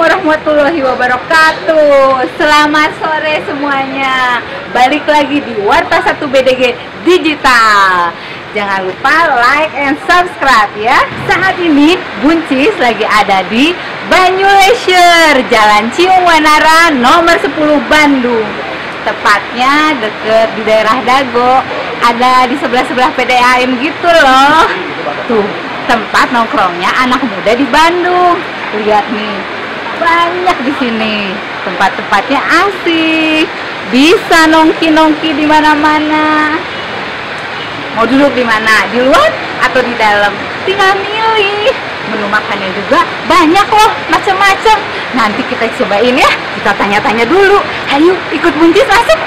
warahmatullahi wabarakatuh. Selamat sore semuanya. Balik lagi di Warta 1 BDG Digital. Jangan lupa like and subscribe ya. Saat ini Buncis lagi ada di Banyu Leisure Jalan Cium Wanara nomor 10 Bandung. Tepatnya deket di daerah Dago. Ada di sebelah-sebelah PDAM gitu loh. Tuh tempat nongkrongnya anak muda di Bandung lihat nih banyak di sini. Tempat-tempatnya asik bisa nongki-nongki di mana-mana. Mau duduk di mana? Di luar atau di dalam? Tinggal milih. Menu makannya juga banyak loh macam-macam. Nanti kita cobain ya. Kita tanya-tanya dulu. Ayo ikut buncis masuk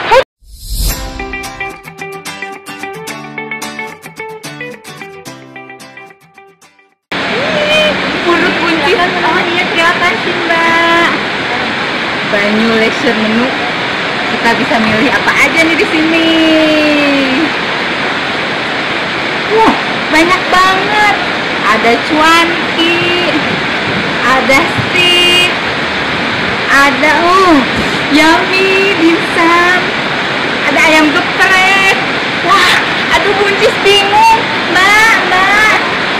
Banyu leisure menu. Kita bisa milih apa aja nih di sini. Wah banyak banget. Ada cuanki ada steak ada uh yummy dimsum ada ayam geprek. Wah aduh buncis bingung mbak mbak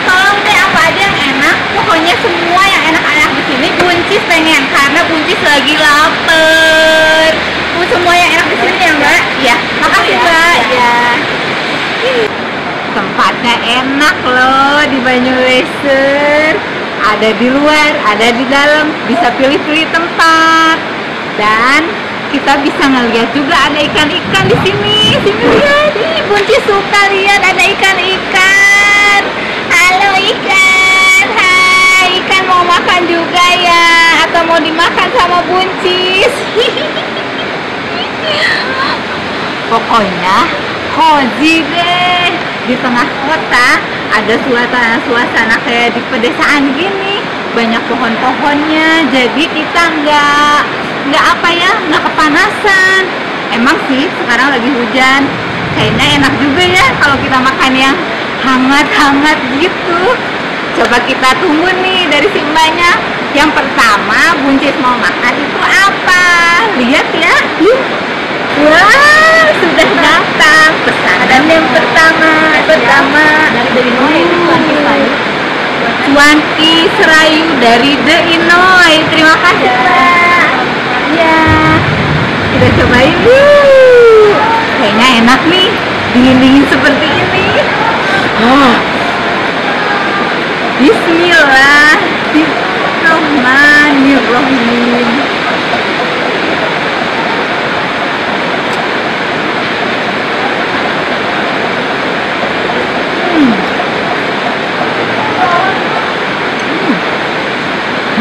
tolong deh apa aja yang enak pokoknya semua yang enak-enak di sini buncis pengen karena buncis lagi lapar. Uh, semua yang enak di sini ya mbak? Ya makasih mbak. Ya tempatnya enak loh di Banyu Leisure ada di luar ada di dalam. Bisa pilih-pilih tempat. Dan kita bisa ngeliat juga ada ikan-ikan di sini. Sini lihat. Ih buncis suka lihat ada ikan-ikan mau dimakan sama buncis. Pokoknya cozy deh. Di tengah kota ada suasana-suasana kayak di pedesaan gini. Banyak pohon-pohonnya jadi kita nggak nggak apa ya nggak kepanasan. Emang sih sekarang lagi hujan. Kayaknya enak juga ya kalau kita makan yang hangat-hangat gitu. Coba kita tunggu nih dari si mbaknya yang pertama buncis mau makan itu apa lihat ya Wah, sudah datang pesanan yang pertama. Pertama dari dari mana itu cuanki serayu cuanki serayu dari The Inoy. Terima kasih, Mbak. Ya, kita cobain dulu. Kayaknya enak nih, dingin-dingin seperti ini. Oh. Bismillah.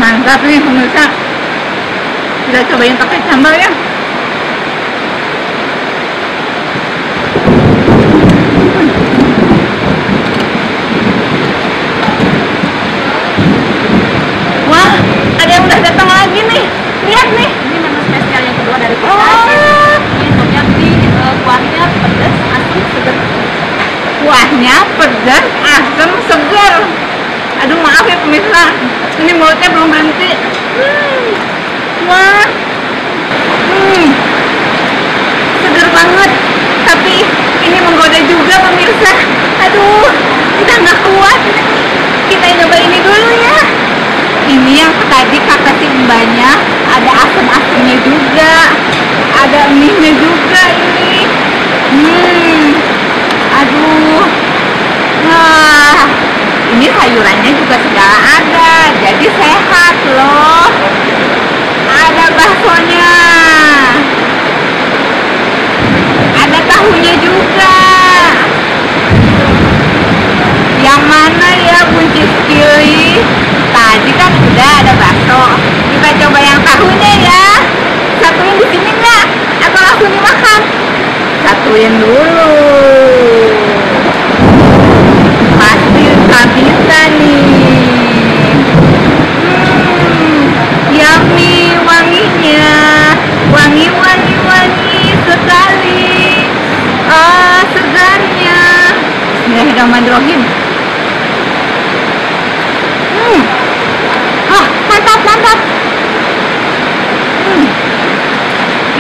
Mantap nih pemirsa. Kita cobain pakai sambal ya wah ada yang udah datang lagi nih lihat nih ini menu spesial yang kedua dari kita oh ini sopnya di uh, kuahnya pedas asam segar kuahnya pedas asam segar aduh maaf ya pemirsa ini mulutnya belum berhenti. Hmm. wah. Hmm. segar banget. Tapi ini menggoda juga pemirsa. Aduh kita nggak kuat. Kita nyoba ini dulu ya. Ini yang tadi kata si mbaknya ada asam-asamnya juga ada mie juga ini hmm aduh wah ini sayurannya juga segala ada jadi sehat loh. Ada baksonya. Ada tahunya juga. Yang mana ya buncis pilih tadi kan udah ada bakso. Kita coba yang tahunya ya. Satuin di sini nggak? Atau langsung dimakan satuin dulu pasti tak bisa nih hmm, yummy wanginya wangi wangi wangi sekali ah segarnya Bismillahirrahmanirrahim. Hmm. ah mantap mantap.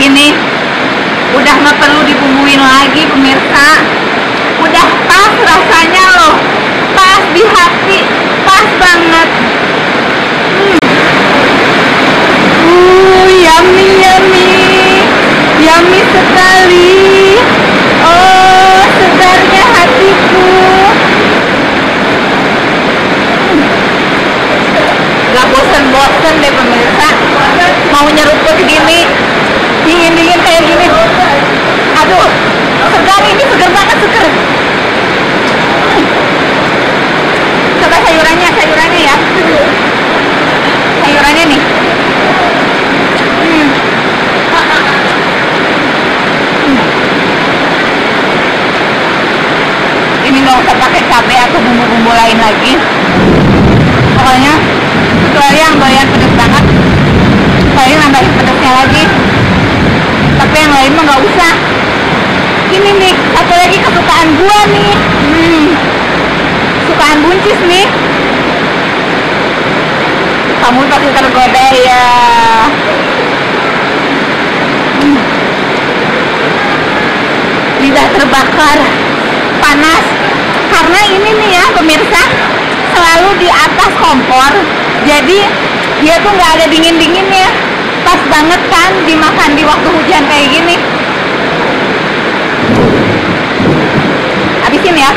Nih udah nggak perlu dibumbuin lagi pemirsa. Udah pas rasanya loh. Pas di hati. Pas banget. Hmm. uh yummy yummy. Yummy sekali oh segarnya hatiku Gak bosen-bosen deh pemirsa Mau nyeruput gini Dingin-dingin kayak gini Aduh Segar ini segar banget segar Coba sayurannya, sayurannya ya Sayurannya nih Hmm. Ini nggak usah pakai cabai atau bumbu-bumbu lain lagi. Pokoknya kecuali yang doyan pedas banget. Saya nambahin pedasnya lagi. Tapi yang lain mah nggak usah. Ini nih satu lagi kesukaan gua nih. Hmm, kesukaan buncis nih. Kamu pasti tergoda ya. Hmm. lidah terbakar. Panas karena ini nih ya pemirsa selalu di atas kompor. Jadi dia tuh nggak ada dingin dinginnya pas banget kan dimakan di waktu hujan kayak gini. Habisin ya.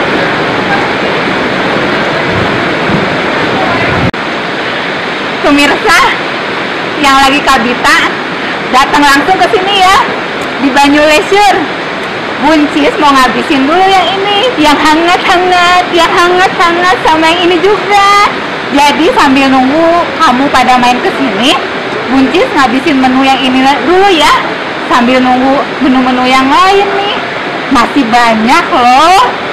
Pemirsa yang lagi kabita datang langsung ke sini ya di Banyu Leisure buncis mau ngabisin dulu yang ini. Yang hangat-hangat yang hangat-hangat sama yang ini juga. Jadi sambil nunggu kamu pada main ke sini buncis ngabisin menu yang ini dulu ya. Sambil nunggu menu-menu yang lain nih. Masih banyak loh